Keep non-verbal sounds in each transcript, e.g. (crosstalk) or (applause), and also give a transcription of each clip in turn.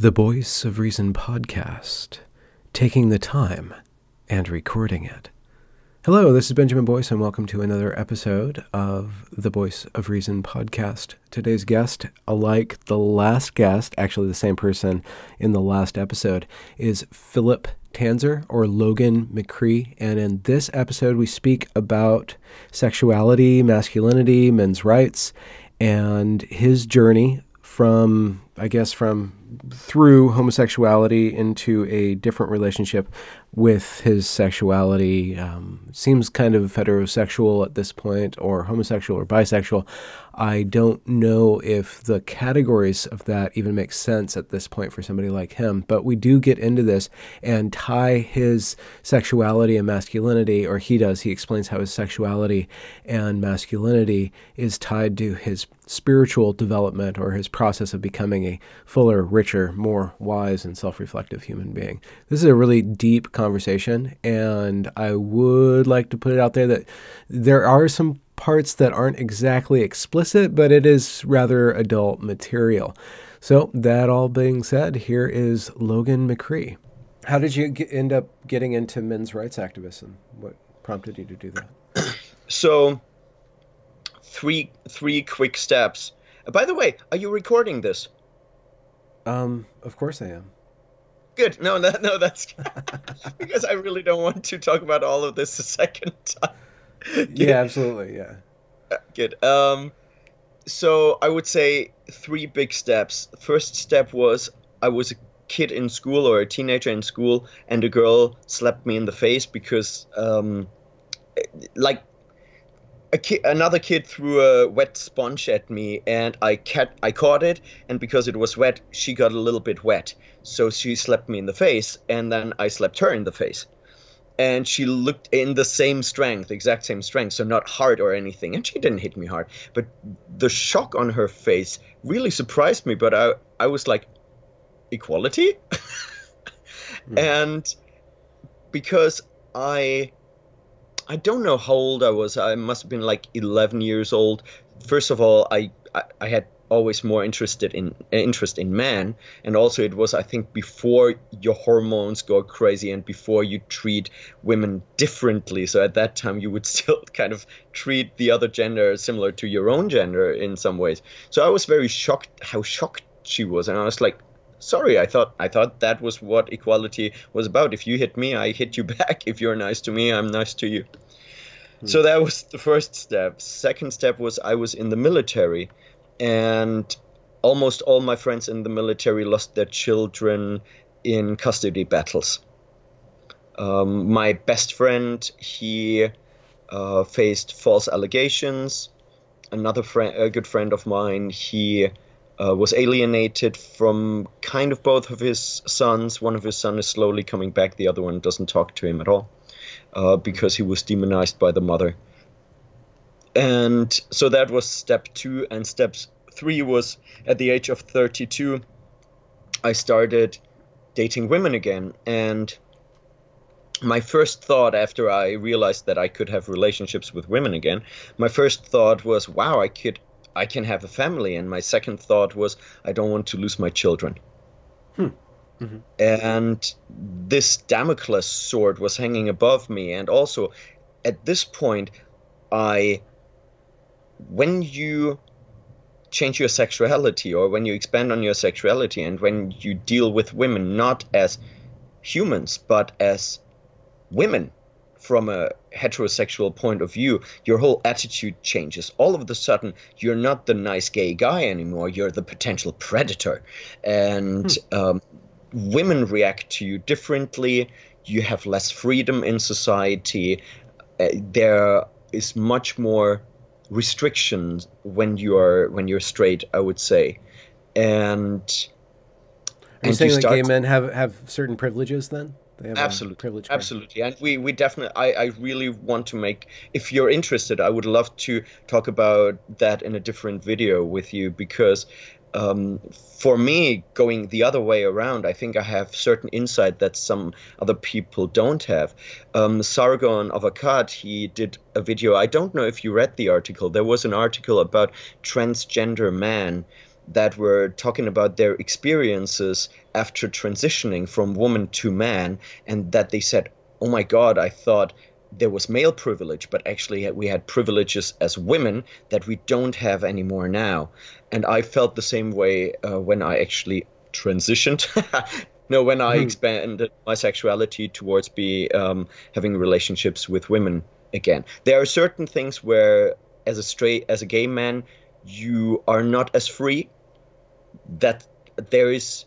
The Voice of Reason podcast, taking the time and recording it. Hello, this is Benjamin Boyce, and welcome to another episode of the Voice of Reason podcast. Today's guest, alike the last guest, actually the same person in the last episode, is Philip Tanzer or Logan McCree. And in this episode, we speak about sexuality, masculinity, men's rights, and his journey from, I guess, from through homosexuality into a different relationship with his sexuality. Um, seems kind of heterosexual at this point, or homosexual or bisexual. I don't know if the categories of that even make sense at this point for somebody like him, but we do get into this and tie his sexuality and masculinity, or he does. He explains how his sexuality and masculinity is tied to his spiritual development or his process of becoming a fuller, richer, more wise, and self reflective human being. This is a really deep conversation, and I would like to put it out there that there are some parts that aren't exactly explicit, but it is rather adult material. So, that all being said, here is Logan McCree. How did you get, end up getting into men's rights activism? What prompted you to do that? (clears throat) So, three three quick steps. Uh, by the way, are you recording this? Um, of course I am. Good. No, no, no that's (laughs) because I really don't want to talk about all of this a second time. (laughs) yeah, absolutely. Yeah. Uh, Good. Um, so I would say three big steps. First step was I was a kid in school or a teenager in school, and a girl slapped me in the face because, um, like, ki- another kid threw a wet sponge at me, and I cat- I caught it, and because it was wet, she got a little bit wet. So she slapped me in the face, and then I slapped her in the face and she looked in the same strength, exact same strength, so not hard or anything. And she didn't hit me hard, but the shock on her face really surprised me. But I, I was like, equality, (laughs) mm. and because I, I don't know how old I was. I must have been like 11 years old. First of all, I, I, I had always more interested in interest in men and also it was i think before your hormones go crazy and before you treat women differently so at that time you would (laughs) still kind of treat the other gender similar to your own gender in some ways so i was very shocked how shocked she was and i was like sorry i thought i thought that was what equality was about if you hit me i hit you (laughs) back if you're nice to me i'm nice to you hmm. so that was the first step second step was i was in the military and almost all my friends in the military lost their children in custody battles. Um, my best friend, he uh, faced false allegations. Another friend, a good friend of mine, he uh, was alienated from kind of both of his sons. One of his sons is slowly coming back. The other one doesn't talk to him at all uh, because he was demonized by the mother and so that was step two and step three was at the age of 32 i started dating women again and my first thought after i realized that i could have relationships with women again my first thought was wow i could i can have a family and my second thought was i don't want to lose my children hmm. Mm-hmm. And this Damocles sword was hanging above me. And also, at this point, I when you change your sexuality or when you expand on your sexuality and when you deal with women not as humans but as women from a heterosexual point of view, your whole attitude changes. All of a sudden, you're not the nice gay guy anymore. You're the potential predator. And hmm. um, women react to you differently. You have less freedom in society. Uh, there is much more restrictions when you are when you're straight i would say and are you saying you that gay men have have certain privileges then absolutely privilege absolutely and we we definitely I, I really want to make if you're interested i would love to talk about that in a different video with you because um, for me, going the other way around, I think I have certain insight that some other people don't have. Um, Sargon of Akkad, he did a video. I don't know if you read the article. There was an article about transgender man that were talking about their experiences after transitioning from woman to man, and that they said, "Oh my God, I thought." There was male privilege, but actually we had privileges as women that we don't have anymore now. And I felt the same way uh, when I actually transitioned (laughs) no when i hmm. expanded my sexuality towards be um, having relationships with women again there are certain things where as a straight as a gay man you are not as free that there is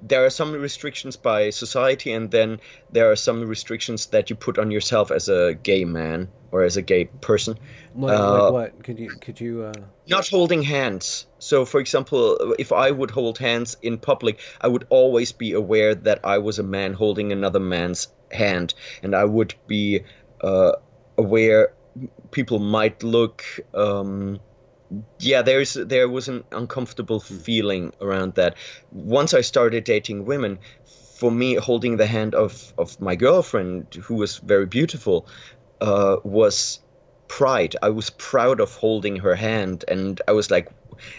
there are some restrictions by society and then there are some restrictions that you put on yourself as a gay man or as a gay person. Like, uh, like what? Could you could you uh... not holding hands. So for example if i would hold hands in public i would always be aware that i was a man holding another man's hand and i would be uh, aware people might look um, yeah there's there was an uncomfortable feeling around that. Once i started dating women for me holding the hand of of my girlfriend who was very beautiful uh, was pride. I was proud of holding her hand and i was like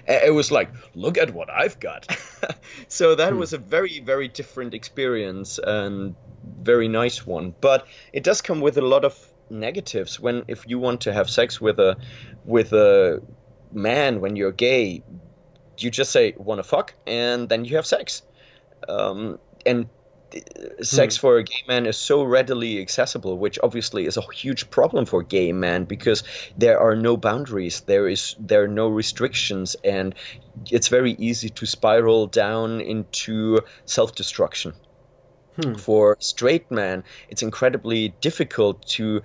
it was like look at what i've got. (laughs) So that hmm. was a very very different experience and very nice one. But it does come with a lot of negatives when if you want to have sex with a with a man when you're gay you just say wanna fuck and then you have sex um, and sex hmm. for a gay man is so readily accessible which obviously is a huge problem for gay men because there are no boundaries there is there are no restrictions and it's very easy to spiral down into self-destruction hmm. for straight men it's incredibly difficult to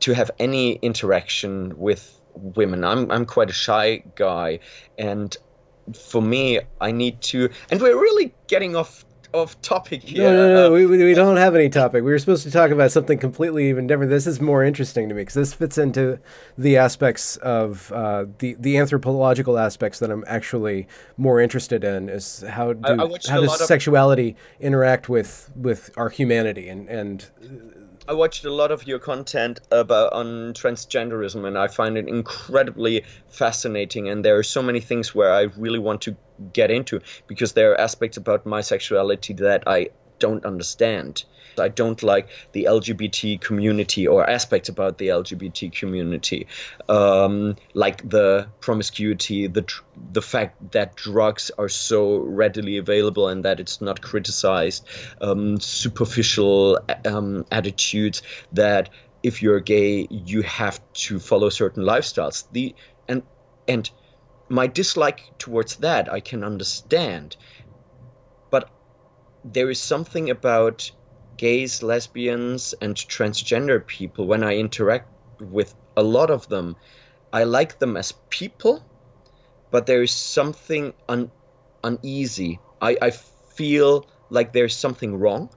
to have any interaction with women. I'm I'm quite a shy guy, and for me, I need to. And we're really getting off off topic here. No, no, no. Uh, we, we don't have any topic. We were supposed to talk about something completely even different. This is more interesting to me because this fits into the aspects of uh, the the anthropological aspects that I'm actually more interested in. Is how do, I, I how does sexuality interact with with our humanity and and I watched a lot of your content about on transgenderism, and I find it incredibly fascinating. And there are so many things where I really want to get into because there are aspects about my sexuality that I don't understand. I don't like the LGBT community or aspects about the LGBT community, um, like the promiscuity, the the fact that drugs are so readily available and that it's not criticized, um, superficial um, attitudes that if you're gay you have to follow certain lifestyles. The and and my dislike towards that I can understand, there is something about gays, lesbians, and transgender people, when I interact with a lot of them, I like them as people, but there is something un- uneasy. I, I feel like there's something wrong.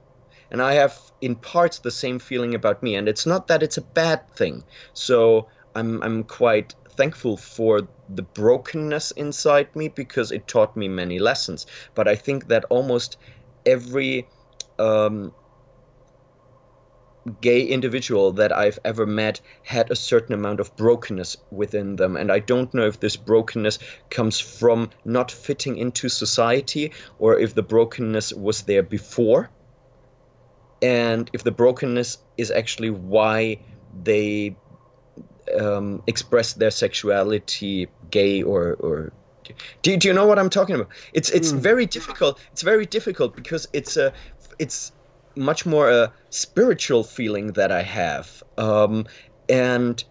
And I have, in parts, the same feeling about me. And it's not that it's a bad thing. So I'm, I'm quite thankful for the brokenness inside me because it taught me many lessons. But I think that almost every um, gay individual that I've ever met had a certain amount of brokenness within them. And I don't know if this brokenness comes from not fitting into society or if the brokenness was there before. And if the brokenness is actually why they um, express their sexuality gay or, or do, do you know what I'm talking about? It's it's mm. very difficult. It's very difficult because it's a it's much more a spiritual feeling that I have. Um, and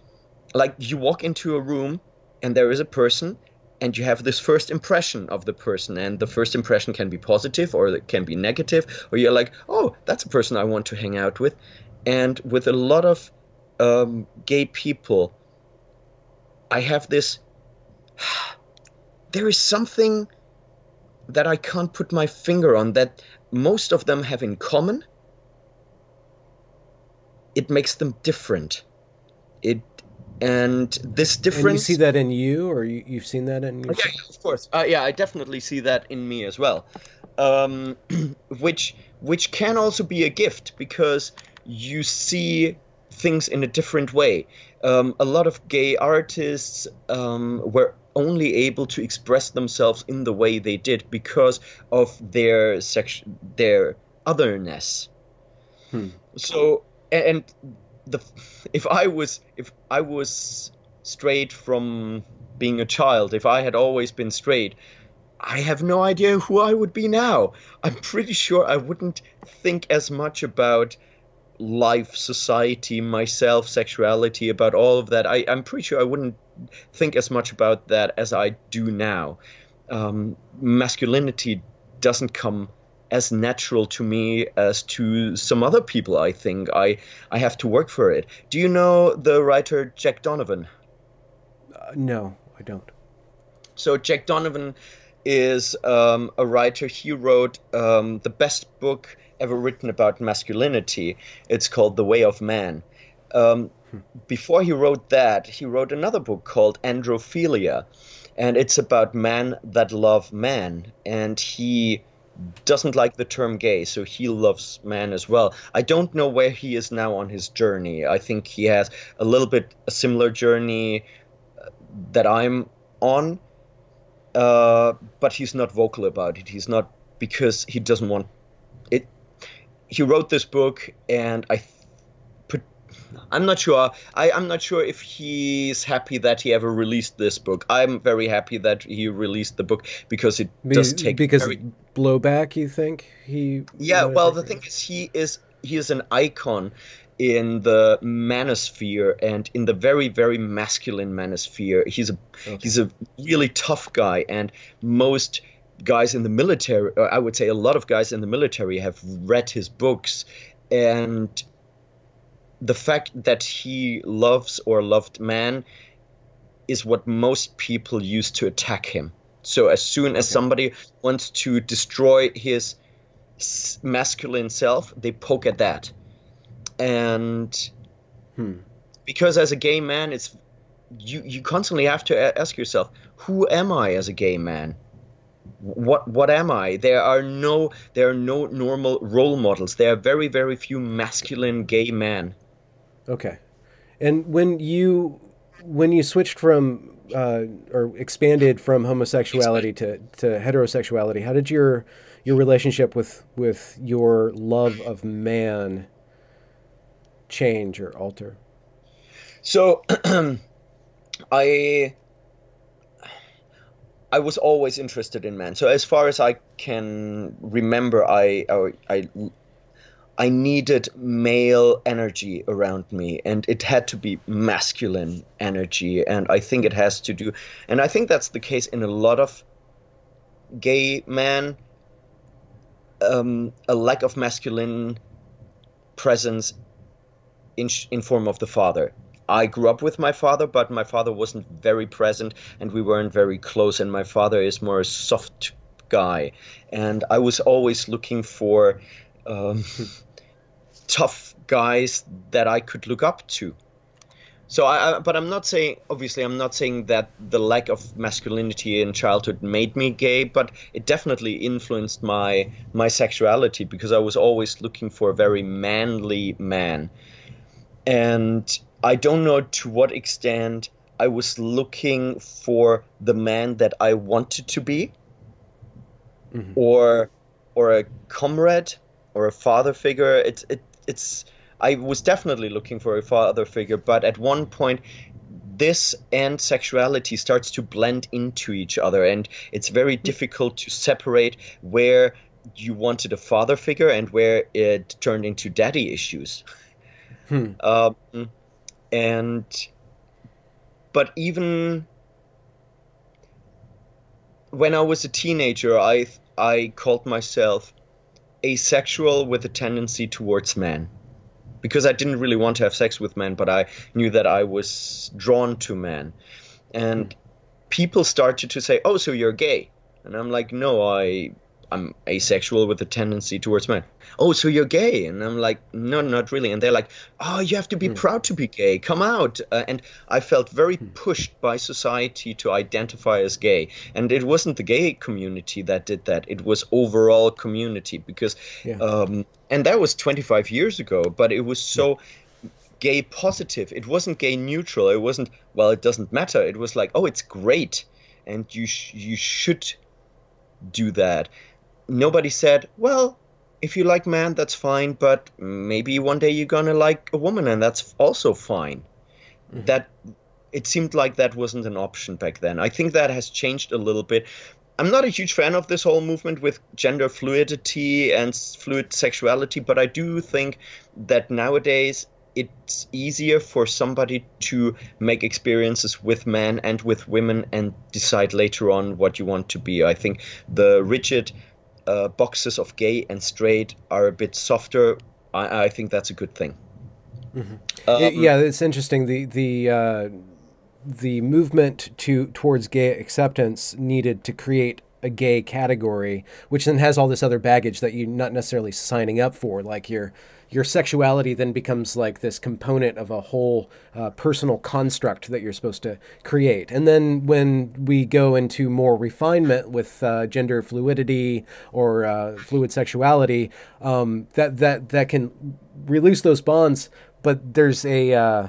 like you walk into a room and there is a person and you have this first impression of the person and the first impression can be positive or it can be negative or you're like oh that's a person i want to hang out with and with a lot of um, gay people i have this there is something that i can't put my finger on that most of them have in common it makes them different. It and this difference. And you see that in you, or you, have seen that in yourself? Yeah, of course. Uh, yeah, I definitely see that in me as well. Um, (clears throat) which which can also be a gift because you see things in a different way. Um, a lot of gay artists um, were only able to express themselves in the way they did because of their sex their otherness Hmm. so and the (laughs) if i was if i was straight from being a child if i had always been straight i have no idea who i would be now i'm pretty sure i wouldn't think as much about life society myself sexuality about all of that I, i'm pretty sure i wouldn't think as much about that as i do now. Um, masculinity doesn't come as natural to me as to some other people i think. I i have to work for it. Do you know the writer jack donovan? Uh, no, I don't. so jack donovan is um, a writer. He wrote um, the best book ever written about masculinity it's called the way of man um, before he wrote that he wrote another book called androphilia and it's about men that love man and he doesn't like the term gay, so he loves man as well. I don't know where he is now on his journey. I think he has a little bit a similar journey uh, that I'm on, uh, but he's not vocal about it. He's not because he doesn't want. He wrote this book, and I. Put, I'm not sure. I, I'm not sure if he's happy that he ever released this book. I'm very happy that he released the book because it does take because very, blowback. You think he? yeah, well, the thing is, he is he is an icon in the manosphere and in the very very masculine manosphere. He's a he's a really tough guy, and most guys in the military, I would say a lot of guys in the military, have read his books, and the fact that he loves or loved man is what most people use to attack him. So as soon as somebody wants to destroy his masculine self, they poke at that. And Hmm. because as a gay man, it's you you constantly have to ask yourself, who am I as a gay man? What what am I? There are no there are no normal role models. There are very very few masculine gay men. Okay. And when you when you switched from uh, or expanded from homosexuality to, to heterosexuality, how did your your relationship with with your love of man change or alter? So (clears throat) I I was always interested in men. So as far as I can remember, I I I, needed male energy around me, and it had to be masculine energy. And I think it has to do, and I think that's the case in a lot of gay men. Um, a lack of masculine presence in in form of the father. I grew up with my father, but my father wasn't very present, and we weren't very close. And my father is more a soft guy, and I was always looking for um, (laughs) tough guys that I could look up to. So I, but I'm not saying, obviously, I'm not saying that the lack of masculinity in childhood made me gay, but it definitely influenced my my sexuality because I was always looking for a very manly man, and I don't know to what extent I was looking for the man that I wanted to be, Mhm. or or a comrade or a father figure. It's it it's I was definitely looking for a father figure, but at one point this and sexuality starts to blend into each other and it's very difficult to separate where you wanted a father figure and where it turned into daddy issues. Hmm. Um, and but even when I was a teenager, I I called myself asexual with a tendency towards men. Because I didn't really want to have sex with men, but I knew that I was drawn to men, and mm. people started to say, "Oh, so you're gay," and I'm like, "No, I." I'm asexual with a tendency towards men. Oh, so you're gay? And I'm like, no, not really. And they're like, oh, you have to be proud to be gay. Come out. Uh, and I felt very pushed by society to identify as gay. And it wasn't the gay community that did that. It was overall community because, Yeah. um, and that was 25 years ago. But it was so gay positive. It wasn't gay neutral. It wasn't well. It doesn't matter. It was like, oh, it's great. and you sh- you should do that. Nobody said, well, if you like man, that's fine, but maybe one day you're gonna like a woman, and that's also fine. Mm-hmm. That it seemed like that wasn't an option back then. I think that has changed a little bit. I'm not a huge fan of this whole movement with gender fluidity and fluid sexuality, but I do think that nowadays it's easier for somebody to make experiences with men and with women and decide later on what you want to be. I think the rigid uh, boxes of gay and straight are a bit softer. I, I think that's a good thing. Mm-hmm. Um, yeah, it's interesting. The the uh, the movement to towards gay acceptance needed to create a gay category, which then has all this other baggage that you're not necessarily signing up for, like your your sexuality then becomes like this component of a whole uh, personal construct that you're supposed to create. And then when we go into more refinement with uh, gender fluidity or uh, fluid sexuality, um, that that that can release those bonds. But there's a uh,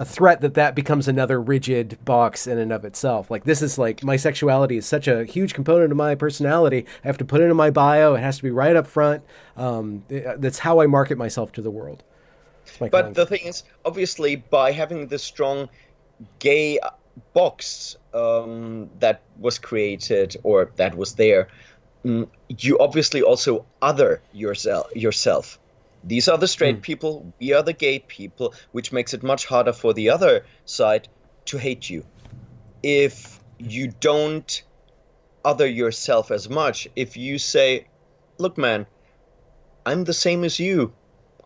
a threat that that becomes another rigid box in and of itself. Like this is like my sexuality is such a huge component of my personality. I have to put it in my bio. It has to be right up front. Um, that's how I market myself to the world. But the thing is, obviously, by having this strong gay box um, that was created or that was there, mm, you obviously also other yourself yourself these are the straight mm. people, we are the gay people, which makes it much harder for the other side to hate you. If you don't other yourself as much, if you say, look, man, I'm the same as you,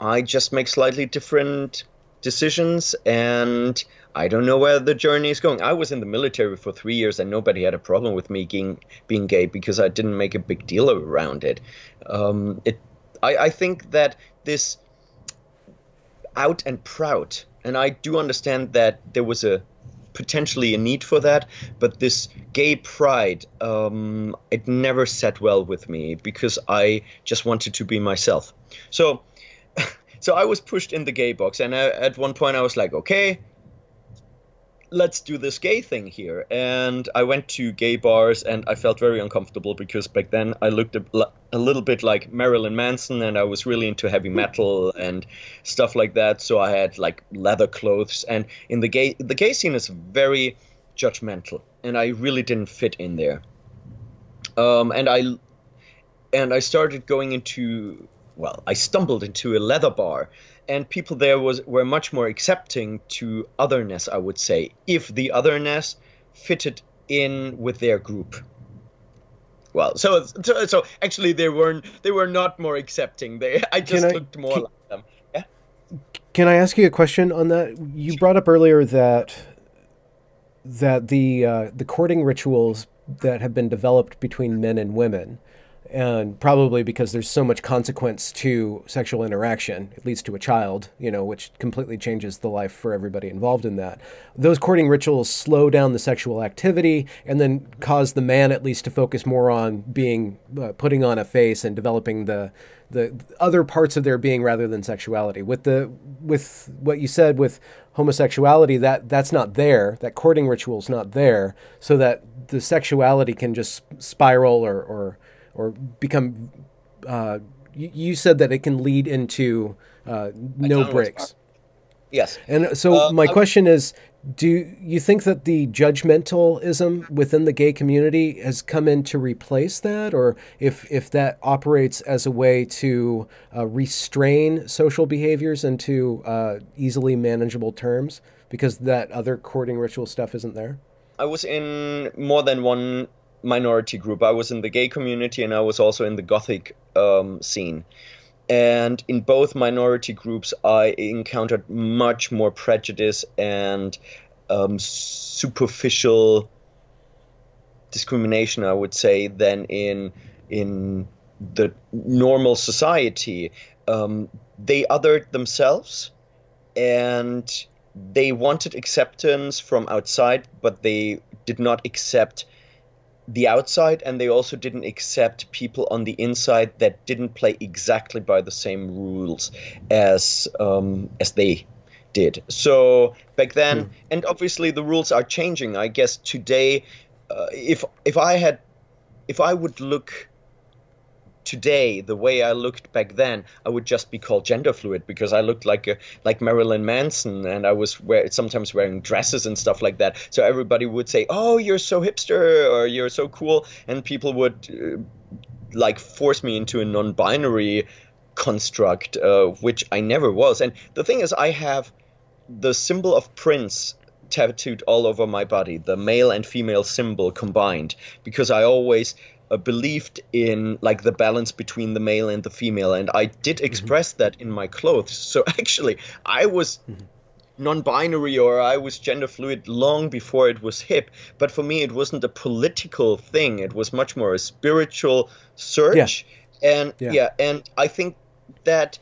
I just make slightly different decisions and I don't know where the journey is going. I was in the military for three years and nobody had a problem with me being, being gay because I didn't make a big deal around it. Um, it I, I think that this out and proud, and I do understand that there was a potentially a need for that, but this gay pride, um, it never sat well with me because I just wanted to be myself. So, (laughs) so I was pushed in the gay box, and I, at one point I was like, okay, let's do this gay thing here. And I went to gay bars and I felt very uncomfortable because back then I looked a, a little bit like Marilyn Manson and I was really into heavy metal and stuff like that. So I had like leather clothes and in the gay the gay scene is very judgmental and I really didn't fit in there. Um, and I and I started going into well, I stumbled into a leather bar and people there was were much more accepting to otherness i would say if the otherness fitted in with their group. Well so so, so actually they weren't they were not more accepting. They i just I, looked more can, like them. Yeah? Can i ask you a question on that? You brought up earlier that that the uh, the courting rituals that have been developed between men and women and probably because there's so much consequence to sexual interaction, it leads to a child, you know, which completely changes the life for everybody involved in that. Those courting rituals slow down the sexual activity and then cause the man at least to focus more on being uh, putting on a face and developing the the other parts of their being rather than sexuality. With the with what you said with homosexuality, that that's not there. That courting ritual's not there, so that the sexuality can just spiral or or or become. Uh, you, you, said that it can lead into uh, no breaks. Yes. And so uh, my question is do you think that the judgmentalism within the gay community has come in to replace that or if if that operates as a way to uh, restrain social behaviors into uh, easily manageable terms because that other courting ritual stuff isn't there i was in more than one minority group. I was in the gay community and I was also in the gothic um, scene. And in both minority groups, I encountered much more prejudice and um, superficial discrimination, I would say, than in in the normal society. Um, they othered themselves, and they wanted acceptance from outside, but they did not accept the outside and they also didn't accept people on the inside that didn't play exactly by the same rules as um, as they did. So back then, mm. and obviously the rules are changing. I guess today uh, if if I had if I would look today the way I looked back then, I would just be called gender fluid because I looked like a, like Marilyn Manson and I was wear, sometimes wearing dresses and stuff like that. So everybody would say, "Oh, you're so hipster" or "You're so cool," and people would uh, like force me into a non-binary construct, uh, which I never was. And the thing is, I have the symbol of Prince tattooed all over my body, the male and female symbol combined, because I always uh, believed in like the balance between the male and the female, and I did mm-hmm. express mm-hmm. that in my clothes. (laughs) So actually, I was. Mm-hmm. non-binary or I was gender fluid long before it was hip but for me it wasn't a political thing it was much more a spiritual search yeah. and yeah. yeah and I think that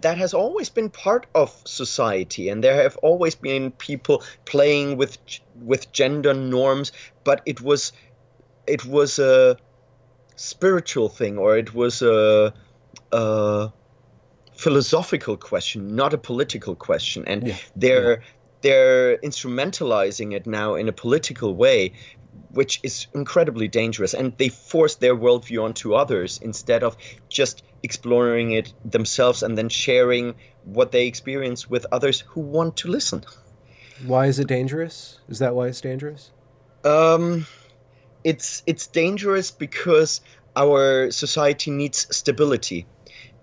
that has always been part of society and there have always been people playing with with gender norms but it was it was a spiritual thing or it was a, a philosophical question not a political question and yeah. they're yeah. they're instrumentalizing it now in a political way which is incredibly dangerous and they force their worldview onto others instead of just exploring it themselves and then sharing what they experience with others who want to listen. Why is it dangerous? Is that why it's dangerous? Um, it's it's dangerous because our society needs stability,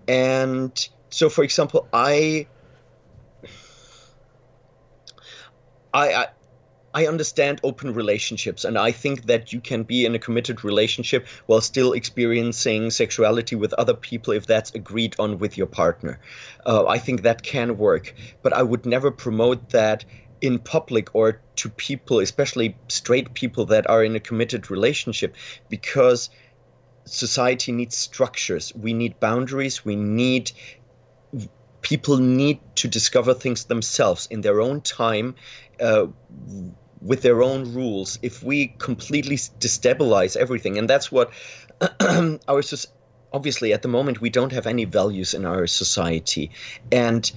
and so for example, I I, I understand open relationships, and I think that you can be in a committed relationship while still experiencing sexuality with other people if that's agreed on with your partner. Uh, I think that can work, but I would never promote that in public or to people, especially straight people that are in a committed relationship, because society needs structures. We need boundaries. We need people need to discover things themselves in their own time uh, with their own rules if we completely destabilize everything and that's what (clears throat) our obviously at the moment we don't have any values in our society and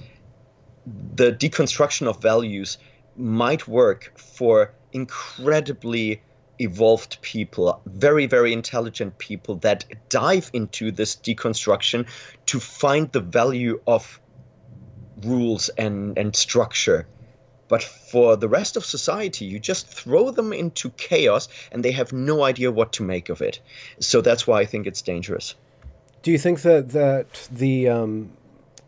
the deconstruction of values might work for incredibly evolved people, very, very intelligent people that dive into this deconstruction to find the value of rules and, and structure. But for the rest of society, you just throw them into chaos and they have no idea what to make of it. So that's why I think it's dangerous. Do you think that, that the, um,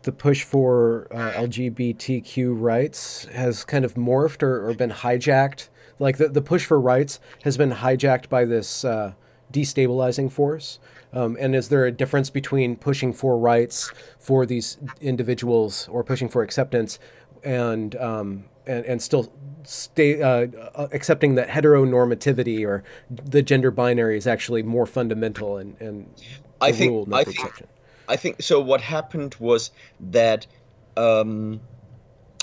the push for uh, LGBTQ rights has kind of morphed or, or, been hijacked? Like the, the push for rights has been hijacked by this uh, destabilizing force? Um, and is there a difference between pushing for rights for these individuals or pushing for acceptance and um, and, and still stay uh, uh, accepting that heteronormativity or the gender binary is actually more fundamental and, and I think rule, I think. I think so. What happened was that um,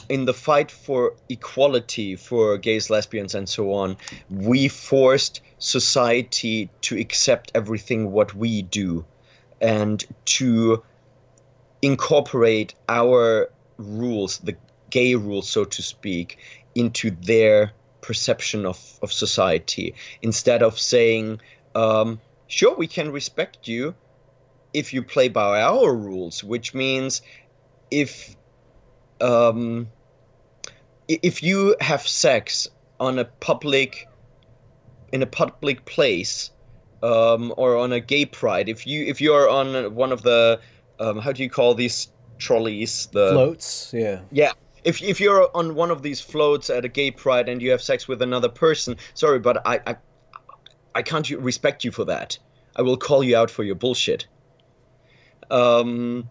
in the fight for equality for gays, lesbians, and so on, we forced society to accept everything what we do and to incorporate our rules, the gay rules, so to speak, into their perception of, of society instead of saying, um, sure, we can respect you if you play by our rules, which means if um, if you have sex on a public in a public place um, or on a gay pride, if you if you are on one of the um, how do you call these trolleys? The floats, yeah, yeah. If if you're on one of these floats at a gay pride and you have sex with another person, sorry, but I I, I can't respect you for that. I will call you out for your bullshit. Um,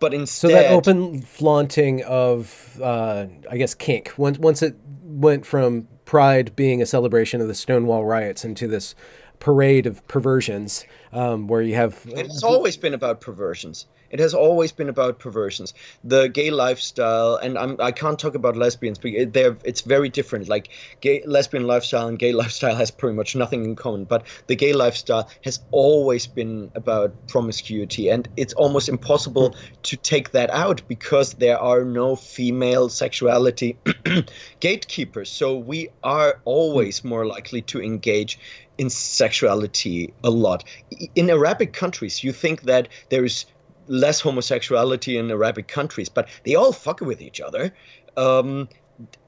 but instead, so that open flaunting of, uh, I guess, kink. Once once it went from Pride being a celebration of the Stonewall riots into this parade of perversions, um, where you have. It's always been about perversions. It has always been about perversions. The gay lifestyle, and I'm, I can't talk about lesbians, but it's very different. Like gay lesbian lifestyle and gay (laughs) lifestyle has pretty much nothing in common. But the gay lifestyle has always been about promiscuity, and it's almost impossible to take that out because there are no female sexuality (clears throat) gatekeepers. So we are always more likely to engage in sexuality a lot. In Arabic countries, you think that there is less homosexuality in Arabic countries, but they all fuck with each other. Um,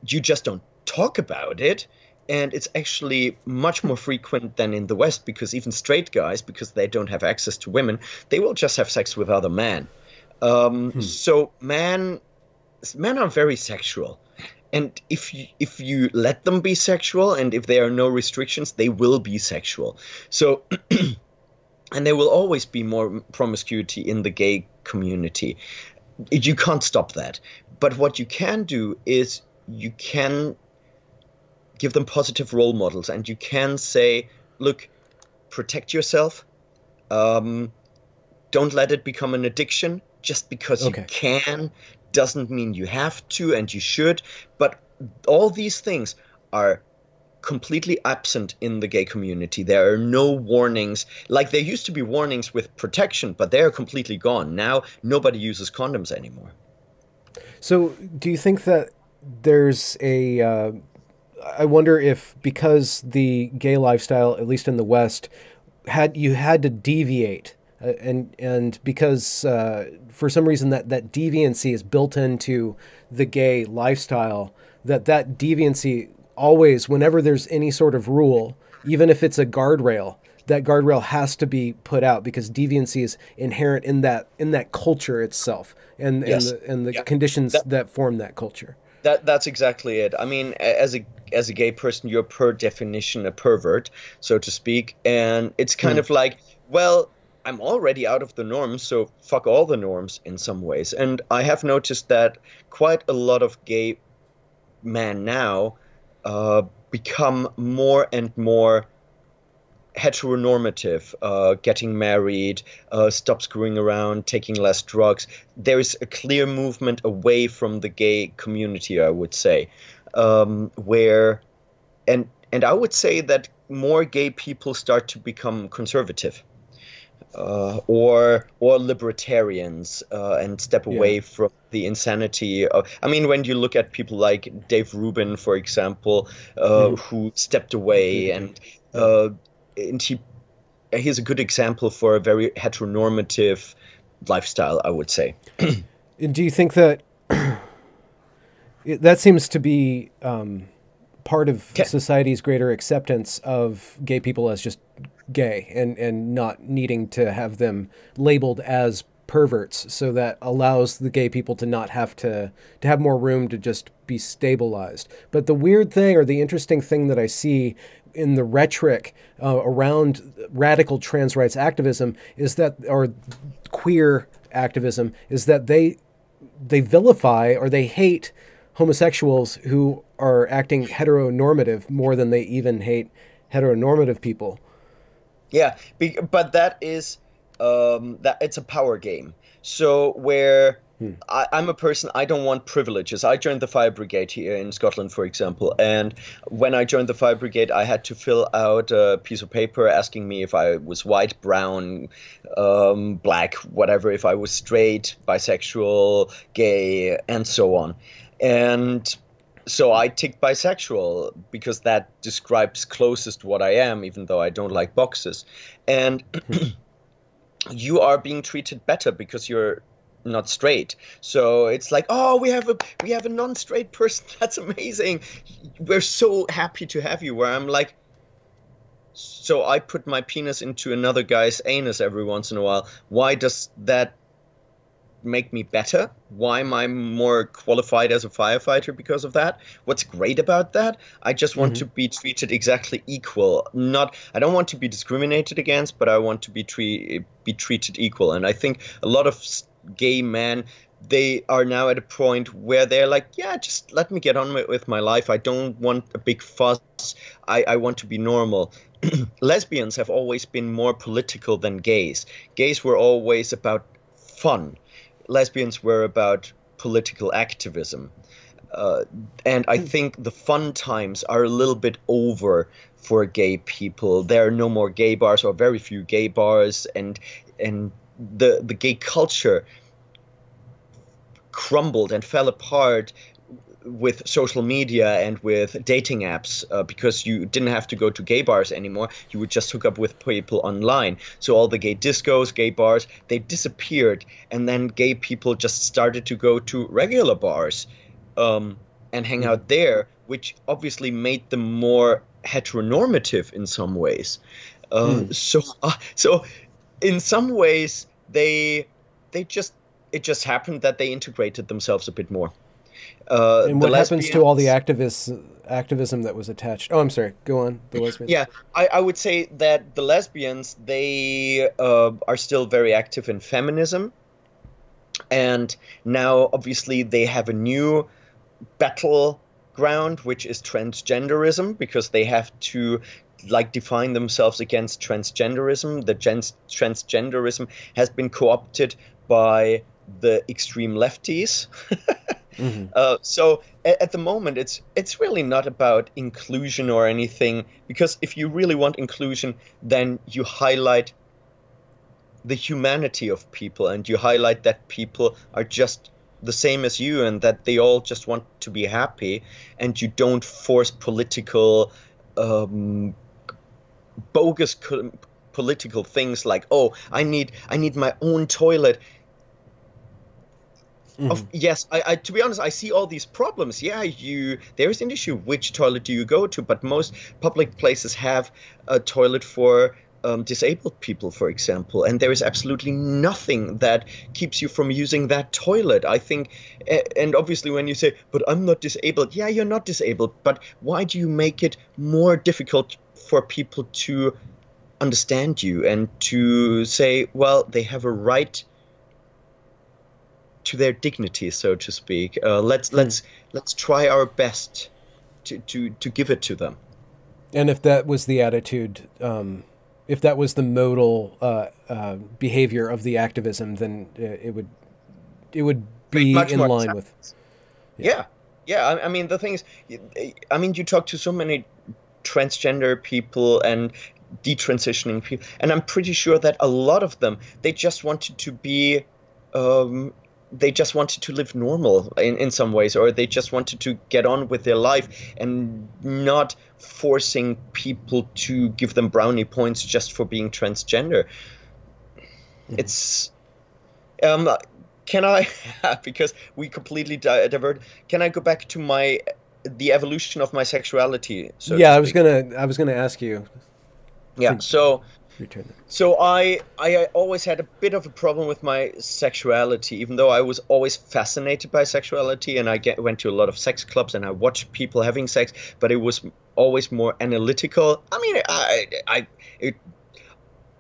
you just don't talk about it. And it's actually much more frequent than in the West because even straight guys, because they don't have access to women, they will just have sex with other men. Um, hmm. So men, men are very sexual, and if you, if you let them be sexual, and if there are no restrictions, they will be sexual. So (clears throat) and there will always be more promiscuity in the gay community. You can't stop that. But what you can do is you can give them positive role models and you can say, look, protect yourself. Um, don't let it become an addiction. Just because okay. you can doesn't mean you have to and you should. But all these things are completely absent in the gay community. There are no warnings. Like there used to be warnings with protection, but they are completely gone. Now nobody uses condoms anymore. So, do you think that there's a? Uh, I wonder if because the gay lifestyle, at least in the West, had you had to deviate, uh, and and because uh, for some reason that that deviancy is built into the gay lifestyle, that that deviancy always, whenever there's any sort of rule, even if it's a guardrail, that guardrail has to be put out because deviancy is inherent in that in that culture itself and yes. and the, and the yeah. conditions that, that form that culture. That that's exactly it. I mean, as a as a gay person, you're per definition a pervert, so to speak, and it's kind mm. of like, well, I'm already out of the norms, so fuck all the norms in some ways. And I have noticed that quite a lot of gay men now uh, become more and more heteronormative, uh, getting married, uh, stop screwing around, taking less drugs. There is a clear movement away from the gay community, I would say, um, where, and and I would say that more gay people start to become conservative uh, or or libertarians uh, and step away yeah. from the insanity of. I mean, when you look at people like Dave Rubin, for example, uh, mm. who stepped away and uh, and he he's a good example for a very heteronormative lifestyle, I would say. (clears throat) Do you think that (clears throat) that seems to be um, part of society's greater acceptance of gay people as just gay and, and not needing to have them labeled as perverts. So that allows the gay people to not have to to have more room to just be stabilized. But the weird thing or the interesting thing that i see in the rhetoric uh, around radical trans rights activism is that or queer activism is that they they vilify or they hate homosexuals who are acting heteronormative more than they even hate heteronormative people yeah, but that is um, that it's a power game. So where hmm. I, am a person, I don't want privileges. I joined the fire brigade here in Scotland, for example, and when I joined the fire brigade, I had to fill out a piece of paper asking me if I was white, brown, um, black, whatever, if I was straight, bisexual, gay, and so on. And so I ticked bisexual because that describes closest what I am, even though I don't like boxes. And (clears throat) you are being treated better because you're not straight. So it's like, oh, we have a we have a non-straight (laughs) person. That's amazing. We're so happy to have you. Where I'm like, so I put my penis into another guy's anus every once in a while. Why does that make me better? Why am I more qualified as a firefighter because of that? What's great about that? I just want mm-hmm. to be treated exactly equal. Not I don't want to be discriminated against, but I want to be tre- be treated equal. And I think a lot of gay men they are now at a point where they're like, yeah, just let me get on with, my life. I don't want a big fuss. I, I want to be normal. (clears throat) lesbians have always been more political than gays. Gays were always about fun. Lesbians were about political activism. Uh, and I think the fun times are a little bit over for gay people. There are no more gay bars or very few gay bars, and and the the gay culture crumbled and fell apart with social media and with dating apps uh, because you didn't have to go to gay bars anymore. You would just hook up with people online. So all the gay discos gay bars they disappeared. And then gay people just started to go to regular bars um, and hang out there which obviously made them more heteronormative in some ways. Uh, mm. so (laughs) uh, so in some ways they they just it just happened that they integrated themselves a bit more uh, and what happens to all the activists activism that was attached? Oh, I'm sorry. Go on. The lesbians. Yeah, I, I would say that the lesbians they uh, are still very active in feminism, and now obviously they have a new battleground, which is transgenderism, because they have to like define themselves against transgenderism. The gens- transgenderism has been co-opted by the extreme lefties. (laughs) mm-hmm. uh, so at, at, the moment, it's it's really not about inclusion or anything. Because if you really want inclusion, then you highlight the humanity of people, and you highlight that people are just the same as you, and that they all just want to be happy, and you don't force political. Um, bogus co- political things like oh i need i need my own toilet Mm-hmm. Of, yes, I, I, to be honest, I see all these problems. Yeah, you there is an issue. Which toilet do you go to? But most public places have a toilet for um, disabled people, for example, and there is absolutely nothing that keeps you from using that toilet. I think, and obviously, when you say, "But I'm not disabled," yeah, you're not disabled. But why do you make it more difficult for people to understand you and to say, "Well, they have a right"? To their dignity, so to speak. Uh, let's mm. let's let's try our best to, to to give it to them. And if that was the attitude, um, if that was the modal uh, uh, behavior of the activism, then uh, it would it would be in line with. Yeah, yeah. I, I mean, the thing is, I mean, you talk to so many transgender people and detransitioning people, and I'm pretty sure that a lot of them they just wanted to be um, they just wanted to live normal in, in some ways, or they just wanted to get on with their life and not forcing people to give them brownie points just for being transgender. Mm-hmm. It's um, can I (laughs) because we completely di- divert. Can I go back to my the evolution of my sexuality? So yeah, I was gonna I was gonna ask you. Yeah, so return it. So I I always had a bit of a problem with my sexuality, even though I was always fascinated by sexuality, and I get, went to a lot of sex clubs and I watched people having sex, but it was always more analytical. I mean, I I it,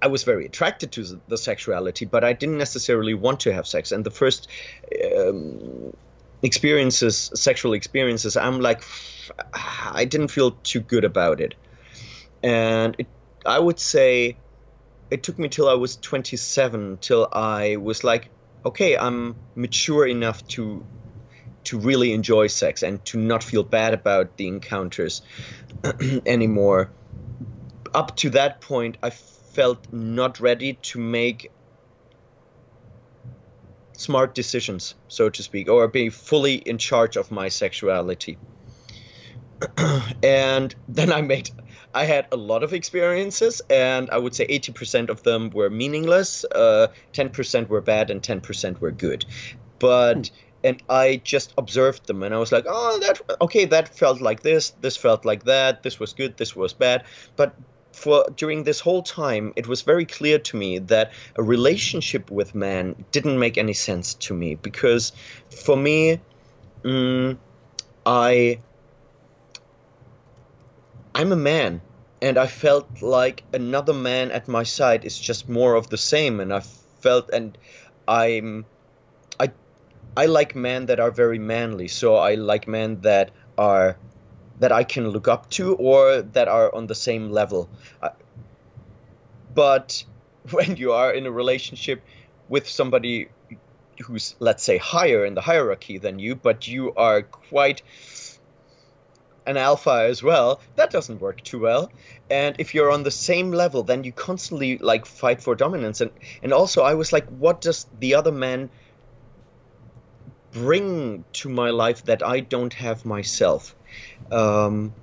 I was very attracted to the sexuality, but I didn't necessarily want to have sex. And the first um, experiences, sexual experiences, I'm like, I didn't feel too good about it, and it, I would say it took me till I was 27 till I was like, okay, I'm mature enough to to really enjoy sex and to not feel bad about the encounters (clears throat) anymore. Up to that point, I felt not ready to make smart decisions, so to speak, or be fully in charge of my sexuality. (clears throat) and then I made I had a lot of experiences, and I would say 80% of them were meaningless, uh, 10% were bad, and 10% were good. But hmm. and I just observed them, and I was like, oh, that okay, that felt like this, this felt like that, this was good, this was bad. But for during this whole time, it was very clear to me that a relationship with man didn't make any sense to me because, for me, mm, I I'm a man, and I felt like another man at my side is just more of the same, and I felt and I'm I I like men that are very manly, so I like men that are that I can look up to or that are on the same level. But (laughs) when you are in a relationship with somebody who's let's say higher in the hierarchy than you, but you are quite an alpha as well, that doesn't work too well. And if you're on the same level, then you constantly like fight for dominance. And and also I was like, what does the other man bring to my life that I don't have myself? Um,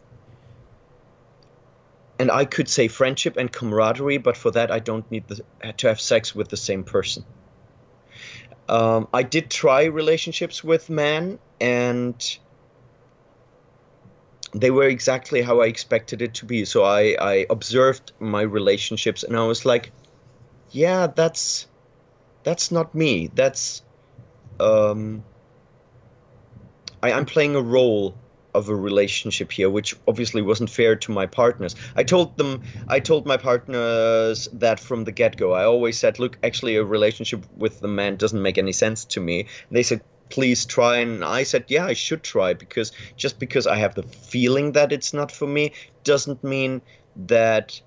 and I could say friendship and camaraderie, but for that I don't need the, to have sex with the same person. Um, I did try relationships with men, and they were exactly how I expected it to be. So I, I observed my relationships, and I was like, "Yeah, that's that's not me. That's um, I, I'm playing a role of a relationship here, which obviously wasn't fair to my partners. I told them, I told my partners that from the get go. I always said, look, actually, a relationship with the man doesn't make any sense to me. They said, please try. And I said, yeah, I should try because just because I have the feeling that it's not for me doesn't mean that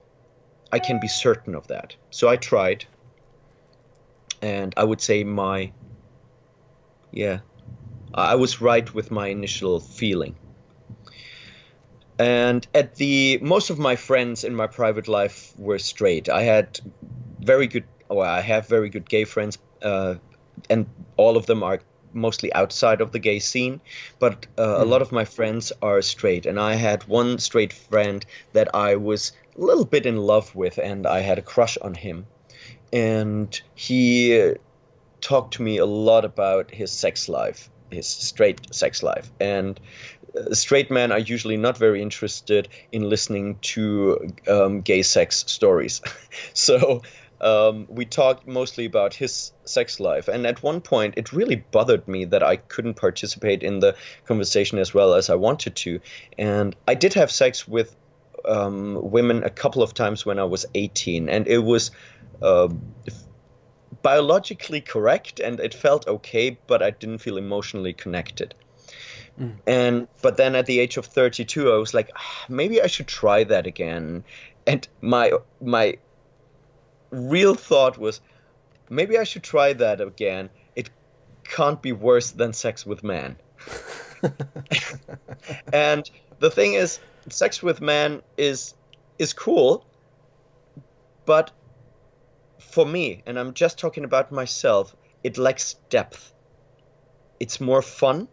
I can be certain of that. So I tried. And I would say my, yeah, I was right with my initial feeling and at the most of my friends in my private life were straight. I had very good, well, I have very good gay friends, uh, and all of them are mostly outside of the gay scene. But uh, mm. a hmm. lot of my friends are straight, and I had one straight friend that I was a little bit in love with, and I had a crush on him, and he talked to me a lot about his sex life his straight sex life and uh, straight men are usually not very interested in listening to um, gay sex stories. (laughs) so um, we talked mostly about his sex life. And at one point, it really bothered me that I couldn't participate in the conversation as well as I wanted to. And I did have sex with um, women a couple of times when I was 18, and it was. Uh, biologically correct and it felt okay, but I didn't feel emotionally connected. Mm. And but then at the age of 32, I was like, ah, maybe I should try that again. And my my real thought was, maybe I should try that again. It can't be worse than sex with man. (laughs) and the thing is, sex with man is is cool, but for me, and I'm just talking about myself, it lacks depth. It's more fun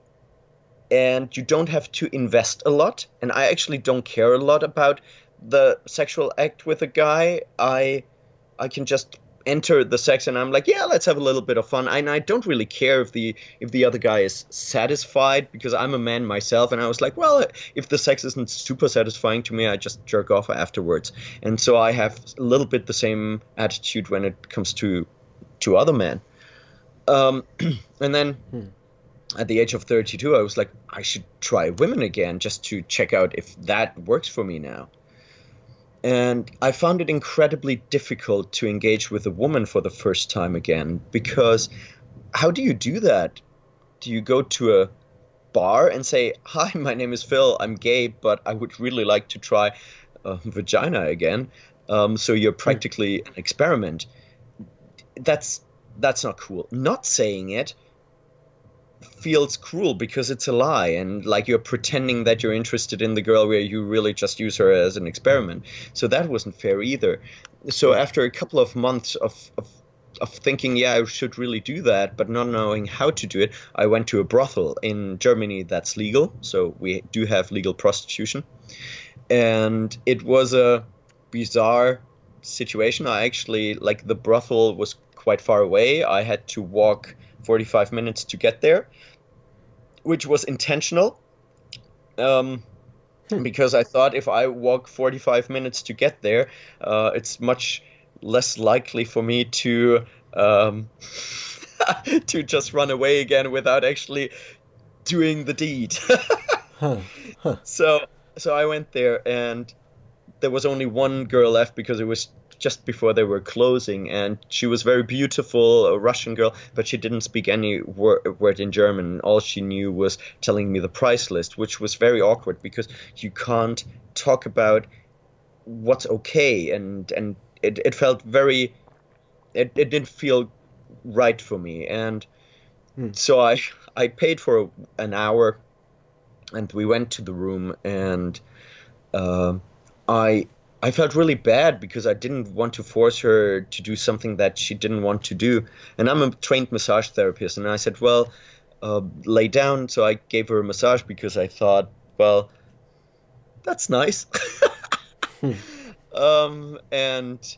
and you don't have to invest a lot. And I actually don't care a lot about the sexual act with a guy. I I can just enter the sex and I'm like, yeah, let's have a little bit of fun. And I don't really care if the if the other guy is satisfied because I'm a man myself and I was like, well, if the sex isn't super satisfying to me, I just jerk off afterwards. And so I have a little bit the same attitude when it comes to to other men. Um, (clears throat) and then hmm at the age of 32, I was like, I should try women again just to check out if that works for me now. And I found it incredibly difficult to engage with a woman for the first time again because how do you do that? Do you go to a bar and say, Hi, my name is Phil, I'm gay, but I would really like to try a vagina again? Um, so you're hmm. practically an experiment. That's that's not cool. Not saying it feels cruel because it's a lie and like you're pretending that you're interested in the girl where you really just use her as an experiment so that wasn't fair either so after a couple of months of, of of thinking, yeah, I should really do that, but not knowing how to do it, I went to a brothel in Germany that's legal. So we do have legal prostitution. And it was a bizarre situation. I actually, like, the brothel was quite far away. I had to walk 45 minutes to get there, which was intentional. Um, hmm. because I thought if I walk 45 minutes to get there, uh, it's much less likely for me to um, (laughs) to just run away again without actually doing the deed. (laughs) huh. Huh. So so I went there and there was only one girl left because it was just before they were closing, and she was very beautiful, a Russian girl, but she didn't speak any wor- word in German. All she knew was telling me the price list, which was very awkward because you can't talk about what's okay, and and it, it felt very, it, it didn't feel right for me, and Hmm. so I I paid for an hour, and we went to the room, and um I I felt really bad because I didn't want to force her to do something that she didn't want to do. And I'm a trained massage therapist, and I said, well, uh, lay down. So I gave her a massage because I thought, well, that's nice. (laughs) um, and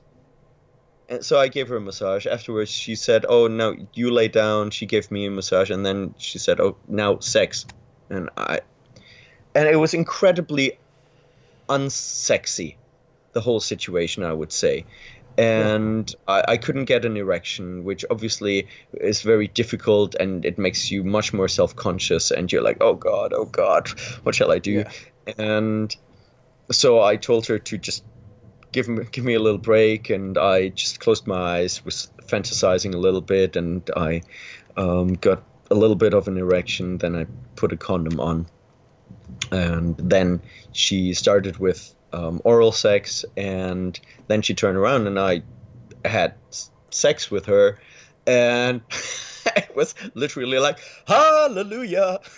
and so I gave her a massage. Afterwards, she said, "Oh no, you lay down." She gave me a massage, and then she said, "Oh, now sex," and I, and it was incredibly unsexy, the whole situation. I would say, and I, I couldn't get an erection, which obviously is very difficult, and it makes you much more self-conscious, and you're like, "Oh God, oh God, what shall I do?" Yeah. And so I told her to just give me give me a little break, and I just closed my eyes, was fantasizing a little bit, and I um, got a little bit of an erection. Then I put a condom on, and then she started with um, oral sex, and then she turned around, and I had sex with her, and (laughs) it was literally like hallelujah. (laughs)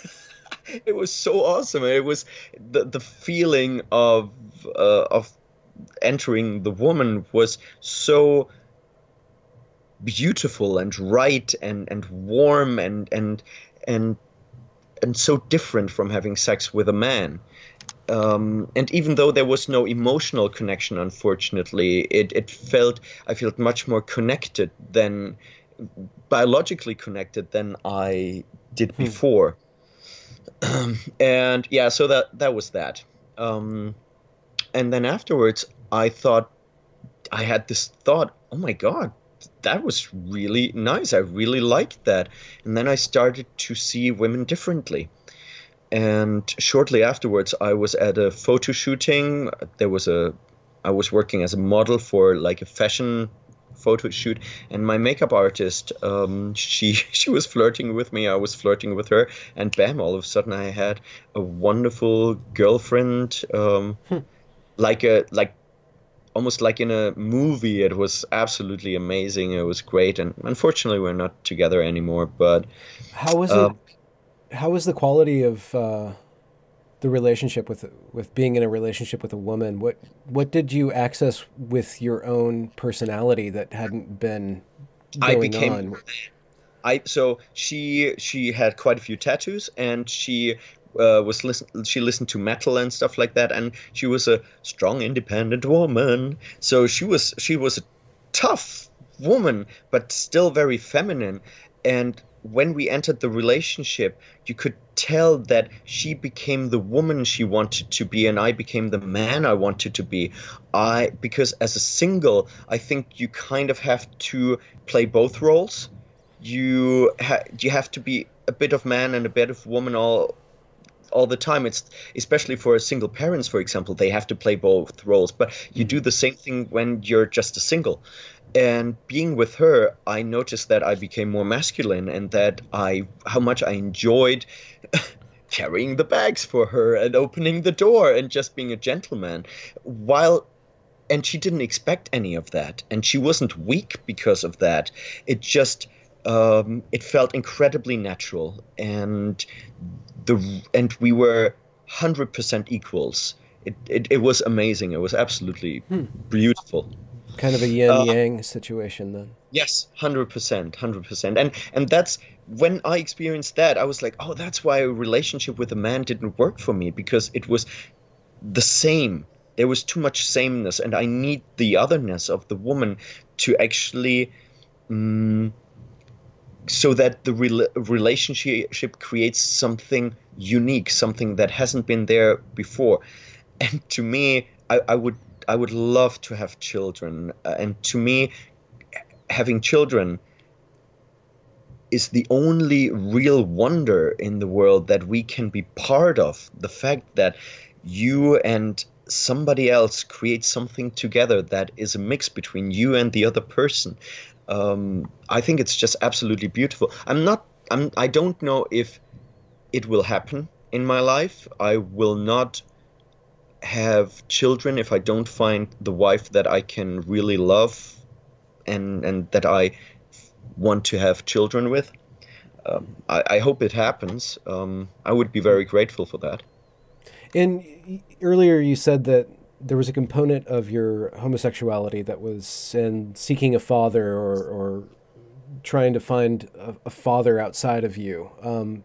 It was so awesome. It was the the feeling of uh, of entering the woman was so beautiful and right and and warm and and and and so different from having sex with a man um, and even though there was no emotional connection unfortunately it, it felt i felt much more connected than biologically connected than i did before. (clears throat) And yeah so that that was that. Um, and then afterwards i thought i had this thought oh my god that was really nice. I really liked that. And then i started to see women differently and shortly afterwards i was at a photo shooting. There was a i was working as a model for like a fashion photo shoot and my makeup artist um, she (laughs) she was flirting with me. I was flirting with her and bam all of a sudden i had a wonderful girlfriend um, like a like almost like in a movie. It was absolutely amazing. It was great and unfortunately we're not together anymore but How was Um, it? How was the quality of uh, the relationship with with being in a relationship with a woman? What what did you access with your own personality that hadn't been I going became on? I so she she had quite a few tattoos and she uh, was listen she listened to metal and stuff like that and she was a strong independent woman so she was she was a tough woman but still very feminine and when we entered the relationship you could tell that she became the woman she wanted to be and I became the man I wanted to be. I because as a single I think you kind of have to play both roles. You ha- you have to be a bit of man and a bit of woman all all the time. It's especially for single parents for example they have to play both roles. But you mm. do the same thing when you're just a single and being with her i noticed that i became more masculine and that i how much i enjoyed (laughs) carrying the bags for her and opening the door and just being a gentleman. While and she didn't expect any of that. And she wasn't weak because of that. It just um, it felt incredibly natural. And the and we were 100% equals. It, it, it was amazing. It was absolutely beautiful Kind of a yin Uh, yang situation then. Yes, hundred percent, hundred percent, and and that's when I experienced that. I was like, oh, that's why a relationship with a man didn't work for me because it was the same. There was too much sameness, and I need the otherness of the woman to actually, mm, so that the rela- relationship creates something unique, something that hasn't been there before. And to me, I, I would I would love to have children, uh, and to me, having children is the only real wonder in the world that we can be part of. The fact that you and somebody else create something together that is a mix between you and the other person. Um, I think it's just absolutely beautiful. I'm not. I'm. I don't know if it will happen in my life. I will not have children if I don't find the wife that I can really love and and that I want to have children with. Um, I, I, hope it happens. Um, I would be very grateful for that. And earlier you said that there was a component of your homosexuality that was in seeking a father or, or trying to find a, a father outside of you. Um,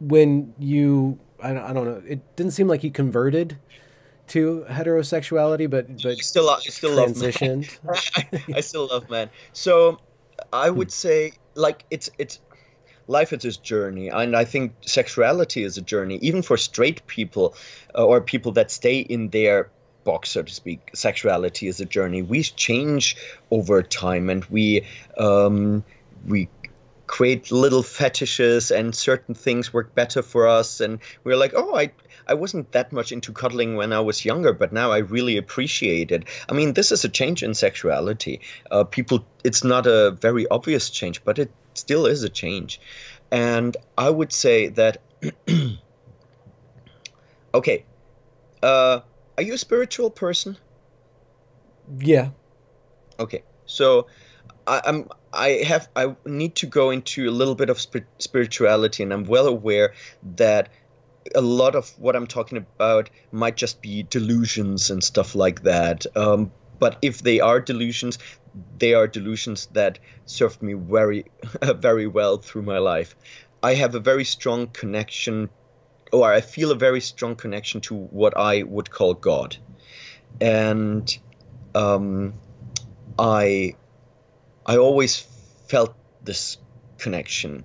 when you, I don't, I don't know, it didn't seem like he converted to heterosexuality, but but still, I still transitioned. love (laughs) I, I still love men. So I would say like it's it's life is a journey and i think sexuality is a journey even for straight people uh, or people that stay in their box so to speak. Sexuality is a journey. We change over time and we um, we create little fetishes and certain things work better for us and we're like oh i I wasn't that much into cuddling when I was younger, but now I really appreciate it. I mean, this is a change in sexuality. Uh, people, it's not a very obvious change, but it still is a change. And I would say that, (clears throat) okay, uh, are you a spiritual person? Yeah. Okay, so I, am I have I need to go into a little bit of spirituality, and I'm well aware that a lot of what I'm talking about might just be delusions and stuff like that. Um, but if they are delusions, they are delusions that served me very, (laughs) very well through my life. I have a very strong connection, or I feel a very strong connection to what I would call God, and um, I, I always felt this connection,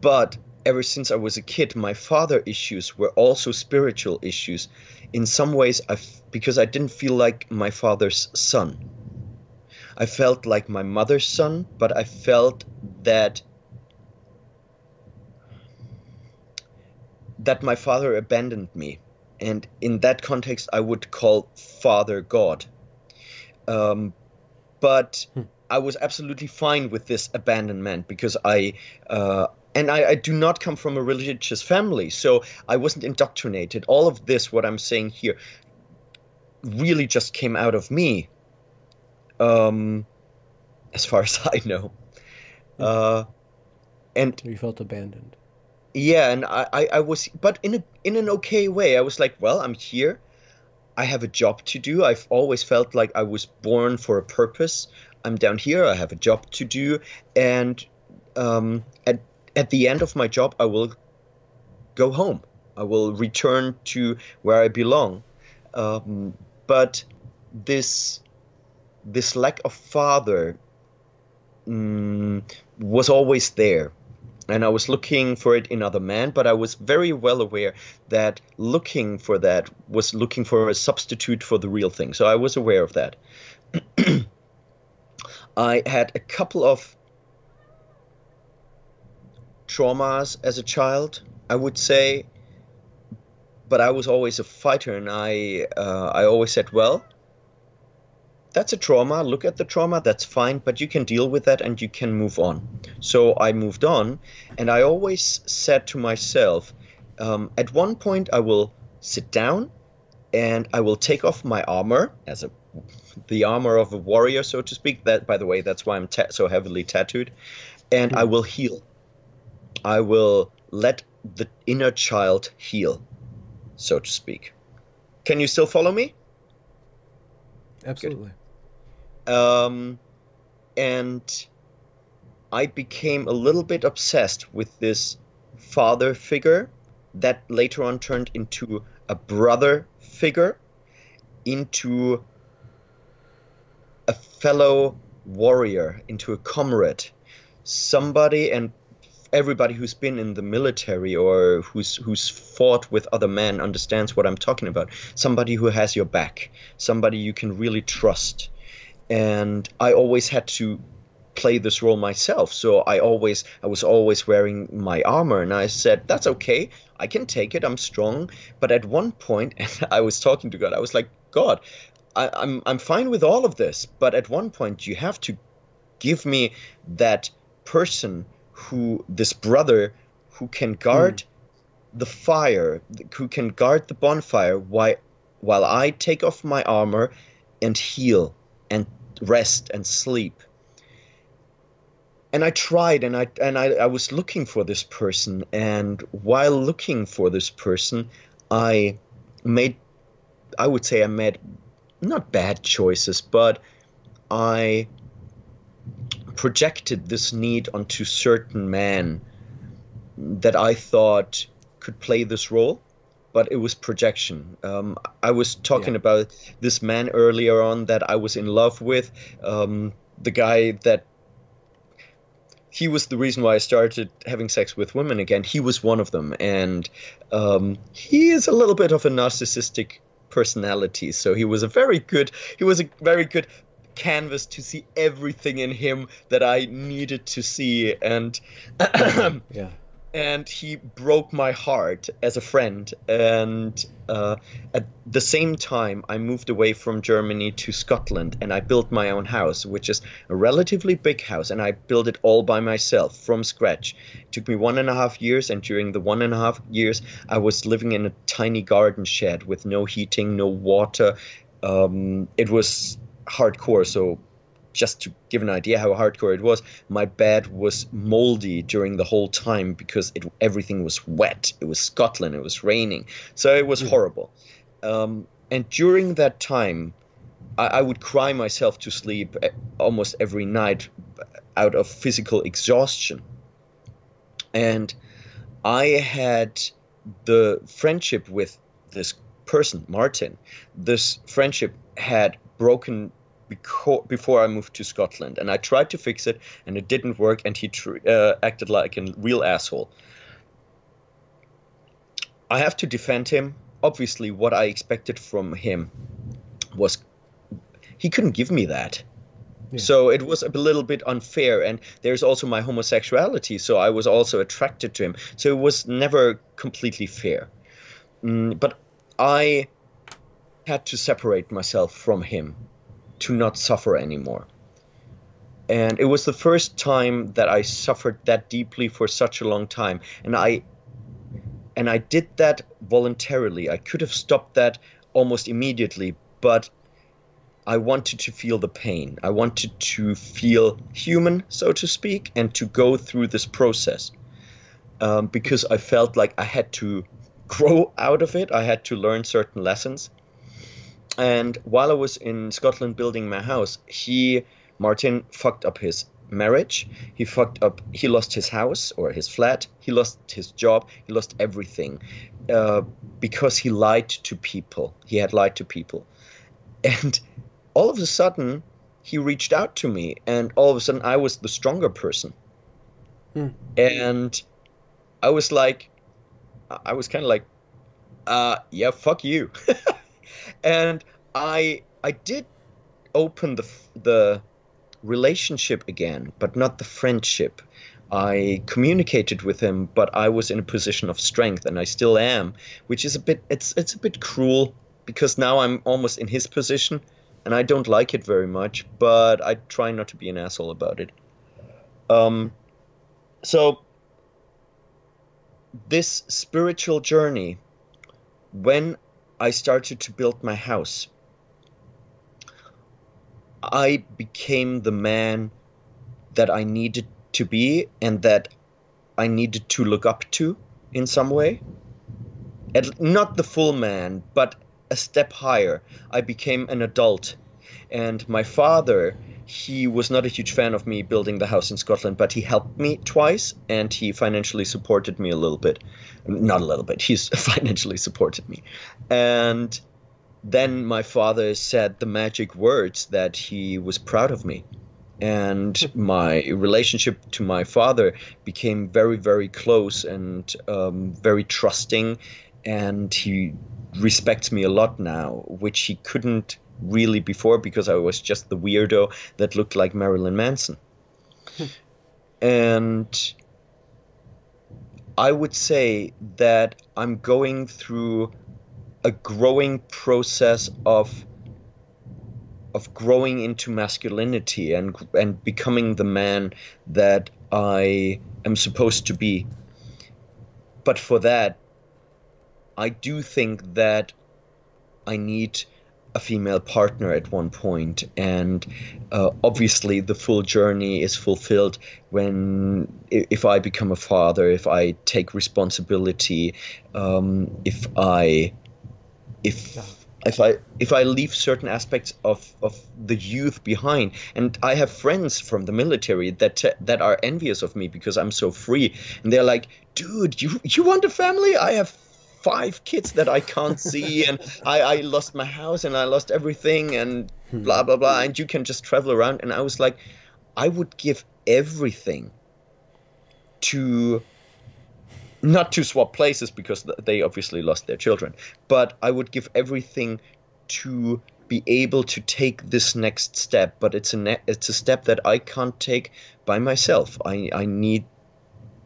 but ever since I was a kid, my father issues were also spiritual issues. In some ways, I because I didn't feel like my father's son. I felt like my mother's son, but I felt that that my father abandoned me, and in that context, I would call Father God. Um, but hmm. I was absolutely fine with this abandonment because I uh, and I, I, do not come from a religious family, so I wasn't indoctrinated. All of this, what I'm saying here, really just came out of me, um, as far (laughs) as I know. Uh, and you felt abandoned. Yeah, and I, I, I was, but in a in an okay way. I was like, well, I'm here. I have a job to do. I've always felt like I was born for a purpose. I'm down here. I have a job to do, and um, at at the end of my job, I will go home. I will return to where I belong. Um, but this this lack of father mm, was always there and I was looking for it in other men, but I was very well aware that looking for that was looking for a substitute for the real thing. So I was aware of that. (clears throat) I had a couple of traumas as a child, I would say. But I was always a fighter, and I uh, I always said, well, that's a trauma. Look at the trauma. That's fine, but you can deal with that and you can move on. So I moved on, and I always said to myself, um, at one point I will sit down, and I will take off my armor as a the armor of a warrior, so to speak. That, by the way, that's why I'm ta- so heavily tattooed, and I hmm. will heal. I will let the inner child heal, so to speak. Can you still follow me? Absolutely. Um, and I became a little bit obsessed with this father figure that later on turned into a brother figure, into fellow warrior, into a comrade, somebody, and everybody who's been in the military or who's who's fought with other men understands what I'm talking about. Somebody who has your back, somebody you can really trust. And I always had to play this role myself. So I always I was always wearing my armor and I said, That's okay. I can take it, I'm strong. But at one point (laughs) and I was talking to God, I was like, God, I, I'm I'm fine with all of this, but at one point you have to give me that person who this brother who can guard mm. the fire, who can guard the bonfire while while I take off my armor and heal and rest and sleep. And I tried and I and I, I was looking for this person and while looking for this person I made I would say I made not bad choices, but I projected this need onto certain men that I thought could play this role, but it was projection. Um, I was talking yeah. about this man earlier on that I was in love with, um, the guy that he was the reason why I started having sex with women again. He was one of them, and um, he is a little bit of a narcissistic personality. So he was a very good. He was a very good canvas to see everything in him that I needed to see, and (clears throat) yeah and he broke my heart as a friend. And uh, at the same time, I moved away from Germany to Scotland and I built my own house, which is a relatively big house. And I built it all by myself from scratch. It took me one and a half years. And during the one and a half years, I was living in a tiny garden shed with no heating, no water. Um, it was hardcore. So just to give an idea how hardcore it was, my bed was moldy during the whole time because it everything was wet. It was Scotland. It was raining, so it was mm. horrible. Um, and during that time, I, I, would cry myself to sleep eh, almost every night out of physical exhaustion. And I had the friendship with this person, Martin. This friendship had broken before I moved to Scotland, and I tried to fix it, and it didn't work, and he tr- uh, acted like a real asshole. I have to defend him. Obviously, what I expected from him was he couldn't give me that. Yeah. So it was a little bit unfair, and there's also my homosexuality, so I was also attracted to him. So it was never completely fair. Mm, but I had to separate myself from him to not suffer anymore. And it was the first time that I suffered that deeply for such a long time. And I and I did that voluntarily. I could have stopped that almost immediately, but I wanted to feel the pain. I wanted to feel human, so to speak, and to go through this process. Um, because I felt like I had to (laughs) grow out of it. I had to learn certain lessons. And while I was in Scotland building my house, he, Martin, fucked up his marriage. He fucked up, he lost his house or his flat. He lost his job. He lost everything uh, because he lied to people. He had lied to people. And all of a sudden, he reached out to me, and all of a sudden, I was the stronger person. Hmm. And I was like, I was kind of like, uh, yeah, fuck you. (laughs) and I I did open the the relationship again, but not the friendship. I communicated with him, but I was in a position of strength, and I still am, which is a bit it's it's a bit cruel because now I'm almost in his position, and I don't like it very much. But I try not to be an asshole about it. Um, so this spiritual journey, when I started to build my house. I became the man that I needed to be and that I needed to look up to in some way. And not the full man, but a step higher. I became an adult. And my father he was not a huge fan of me building the house in Scotland, but he helped me twice and he financially supported me a little bit. Not a little bit, (laughs) he's (laughs) financially supported me. And then my father said the magic words that he was proud of me. And (laughs) my relationship to my father became very, very close and um, very trusting. And he respects me a lot now, which he couldn't really before because I was just the weirdo that looked like Marilyn Manson. (laughs) and I would say that I'm going through a growing process of of growing into masculinity and and becoming the man that I am supposed to be. But for that, I do think that I need a female partner at one point, and uh, obviously the full journey is fulfilled when if I become a father, if I take responsibility, um, if I if if I if I leave certain aspects of, of the youth behind, and I have friends from the military that that are envious of me because I'm so free, and they're like, "Dude, you you want a family? I have five kids that I can't see, (laughs) and I, I lost my house and I lost everything, and hmm. blah blah blah, and you can just travel around." And I was like, I would give everything to not to swap places because they obviously lost their children, but I would give everything to be able to take this next step. But it's a ne- it's a step that I can't take by myself. I I need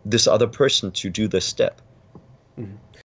this other person to do this step. Mm-hmm.